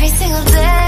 every single day.